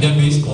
They're based.